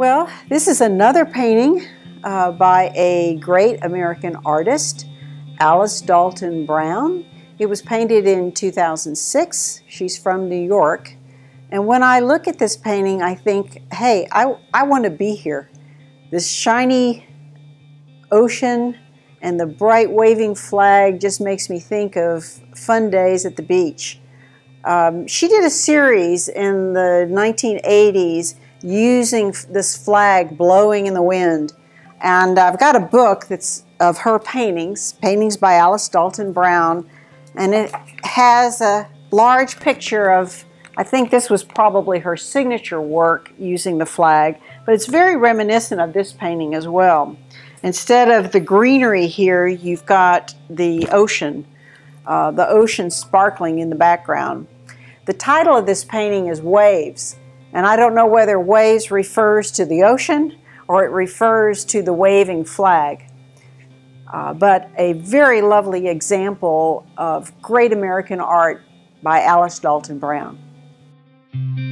Well, this is another painting uh, by a great American artist, Alice Dalton Brown. It was painted in 2006. She's from New York. And when I look at this painting, I think, hey, I, I want to be here. This shiny ocean and the bright waving flag just makes me think of fun days at the beach. Um, she did a series in the 1980s using this flag blowing in the wind. And I've got a book that's of her paintings, paintings by Alice Dalton Brown, and it has a large picture of, I think this was probably her signature work using the flag, but it's very reminiscent of this painting as well. Instead of the greenery here, you've got the ocean, uh, the ocean sparkling in the background. The title of this painting is Waves, and I don't know whether waves refers to the ocean or it refers to the waving flag. Uh, but a very lovely example of great American art by Alice Dalton Brown.